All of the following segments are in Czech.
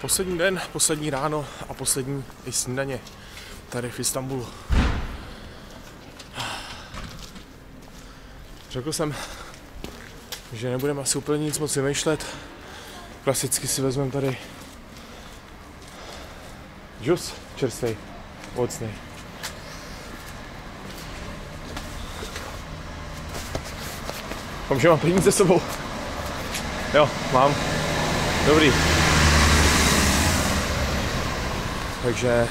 poslední den, poslední ráno a poslední i snídaně tady v Istanbulu. Řekl jsem, že nebudeme asi úplně nic moc vymýšlet. Klasicky si vezmeme tady džus čerstvý, ovocný. Doufám, že mám peníze s sebou. Jo, mám. Dobrý. Takže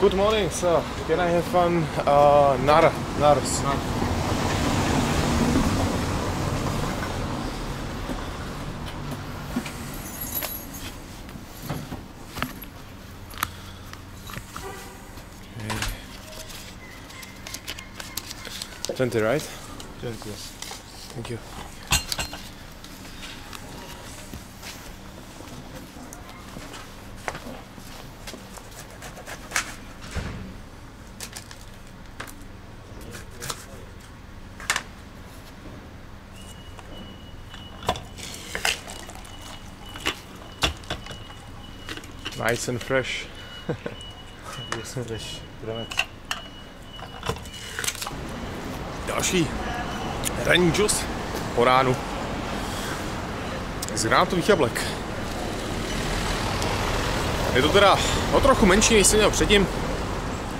Good morning, sir. Can I have fun? Uh, nar, nars. Twenty, right? Twenty, yes. Thank you. Nice and fresh. Yes, fresh. Budeme. Další ranní džus po ránu z granátových jablek. Je to teda o trochu menší, než jsem měl předtím.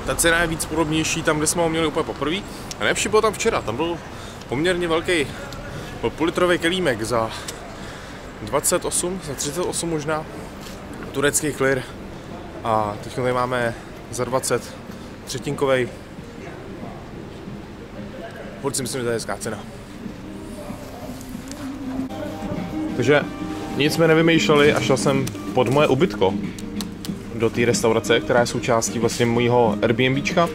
Ta cena je víc podobnější tam, kde jsme ho měli úplně poprvé. A nejlepší bylo tam včera, tam byl poměrně velký byl půlitrový kelímek za 28, za 38 možná, turecký clear. A teď tady máme za 20 třetinkový Furt si myslím, že to je hezká cena. Takže nic jsme nevymýšleli a šel jsem pod moje ubytko do té restaurace, která je součástí vlastně mojího Airbnbčka.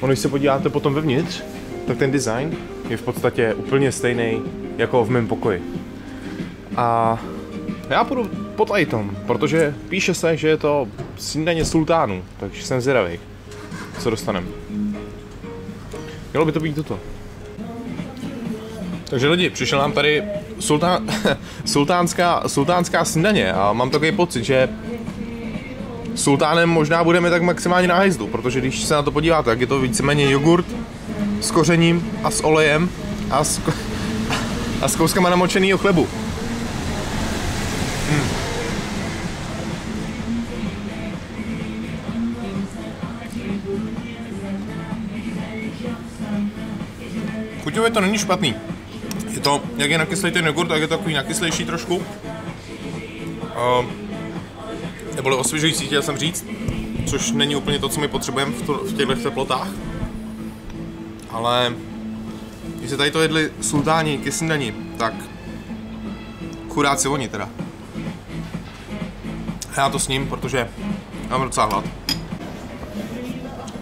Ono, když se podíváte potom vevnitř, tak ten design je v podstatě úplně stejný jako v mém pokoji. A já půjdu pod item, protože píše se, že je to snídaně sultánů, takže jsem zvědavý, co dostaneme. Mělo by to být toto. Takže lidi, přišel nám tady sultán, sultánská, sultánská snídaně a mám takový pocit, že sultánem možná budeme tak maximálně na hajzdu, protože když se na to podíváte, tak je to víceméně jogurt s kořením a s olejem a s, a s kouskama namočenýho chlebu. Chuťově to není špatný. Je to, jak je nakyslej ten jogurt, tak je to takový nakyslejší trošku. Uh, neboli osvěžující, chtěl jsem říct, což není úplně to, co my potřebujeme v, to, v těchto teplotách. Ale když se tady to jedli sultáni ke snídani, tak chudáci oni teda. Já to s ním, protože mám docela hlad.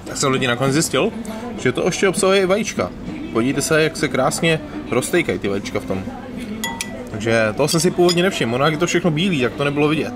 Tak jsem lidi nakonec zjistil, že to ještě obsahuje i vajíčka. Podívejte se, jak se krásně roztejkají ty vajíčka v tom. Takže toho jsem si původně nevšiml. Ono jak je to všechno bílý, tak to nebylo vidět.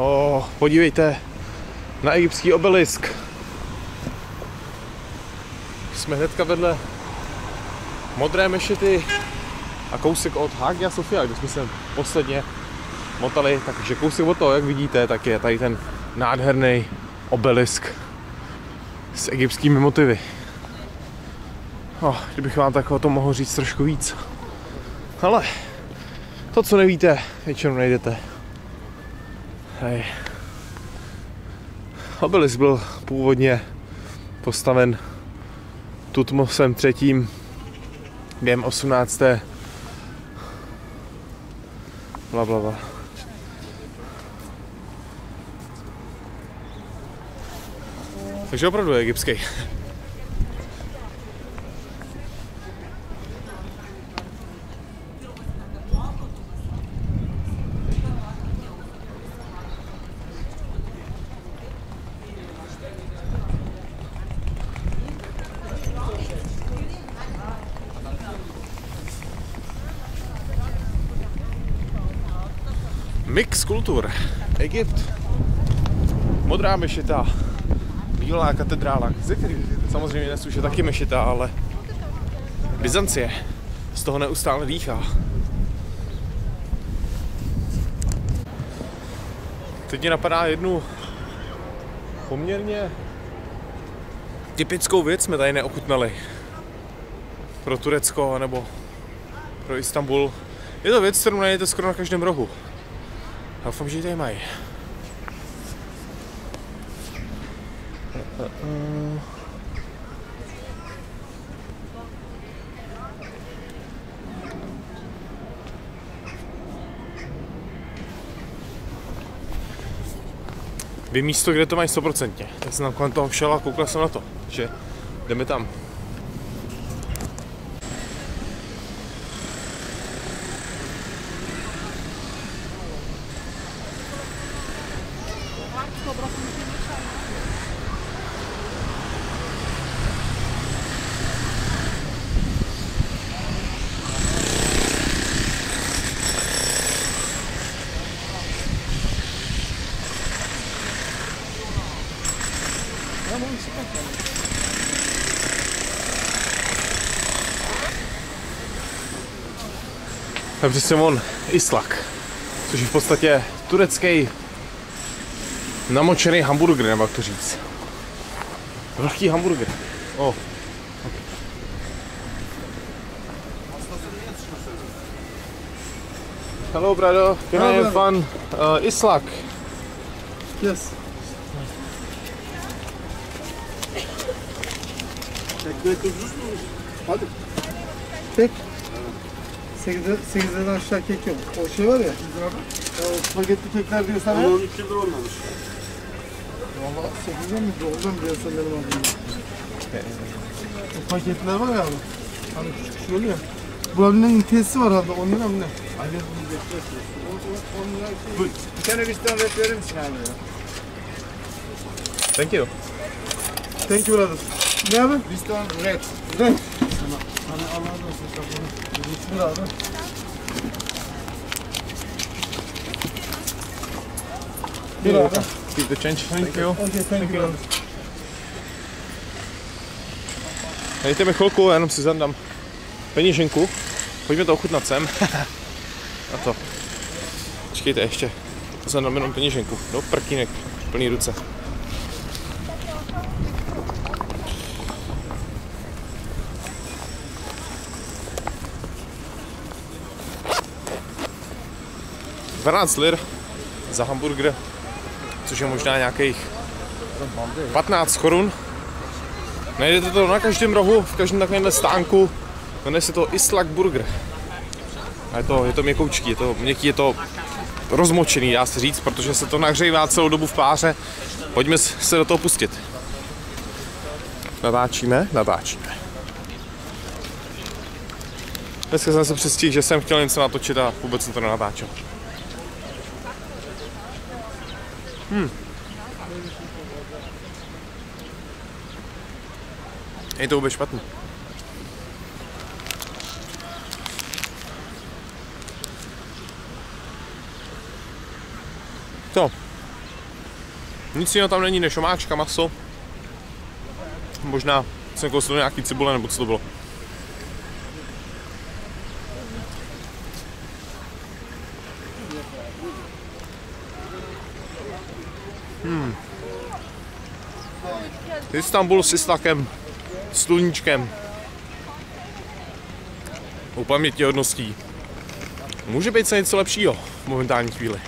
Oh, podívejte na egyptský obelisk. Jsme hnedka vedle modré mešity a kousek od Hagia Sofia, kde jsme se posledně motali, takže kousek od toho, jak vidíte, tak je tady ten nádherný obelisk s egyptskými motivy. Oh, kdybych vám tak o tom mohl říct trošku víc. Ale to, co nevíte, většinou najdete. Hej. Obelisk byl původně postaven Tutmosem III. během 18. Bla, bla, bla. Takže opravdu je egyptský. Mix kultur. Egypt. Modrá mešita. Bílá katedrála. Samozřejmě dnes už je taky mešita, ale Byzancie z toho neustále dýchá. Teď mě napadá jednu poměrně typickou věc jsme tady neochutnali. Pro Turecko nebo pro Istanbul. Je to věc, kterou najdete skoro na každém rohu. Doufám, že ji tady mají. Vím místo, kde to mají 100%. Tak jsem tam kolem toho šel a koukal jsem na to, že jdeme tam. A přesně on, Islak, což je v podstatě turecký namočený hamburger, nebo jak to říct. Vlhký hamburger. Oh. Hello, brother. Can I have one uh, Islak? Yes. Tek. 8'de, 8'den aşağı kek yok. O şey var ya. Ya o spagetti kekler diyorsan ya. 12 yıldır olmamış. Valla 8'den mi? 9'dan mı diyorsan benim adım. O paketler var ya abi. Hani küçük küçük oluyor. Buranın tesisi var abi. 10 lira mı ne? Aynen bunu bekliyorsun. 10 lira şey. Bir tane vistan ret verir misin abi ya? Thank you. Thank you brother. Ne abi? Vistan red. Güzel. Sana, sana Allah razı olsun. Kapını. Bir abi. Bir abi. Keep the change. Thank you. Okay, thank you brother. Dejte mi chvilku, jenom si zandám peněženku. Pojďme to ochutnat sem. A to. Počkejte ještě. Zandám jenom peněženku. Do prkínek. Plný ruce. Dvanáct lir za hamburger, což je možná nějakých 15 korun. Najdete to na každém rohu, v každém takovémhle stánku. Jmenuje se to Islak Burger. A je to, je to měkoučký, je to měkký, je to rozmočený, dá se říct, protože se to nahřejvá celou dobu v páře. Pojďme se do toho pustit. Natáčíme? Natáčíme. Dneska jsem se přistihl, že jsem chtěl něco natočit a vůbec jsem to nenatáčel. Není to vůbec špatný. To. Nic jiného tam není než omáčka, maso. Možná jsem kousl nějaký cibule, nebo co to bylo. Hmm. Istanbul s Islakem sluníčkem. U pamětihodností. Může být se něco lepšího v momentální chvíli.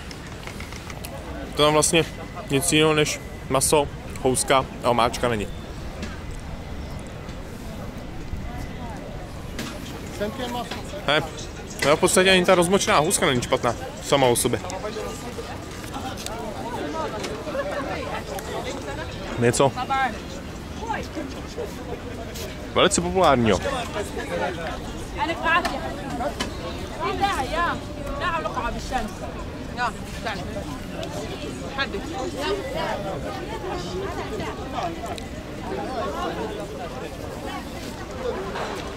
To tam vlastně nic jiného než maso, houska a omáčka není. Ne, no v podstatě ani ta rozmočená houska není špatná sama o sobě. něco velice populárního. Thank you.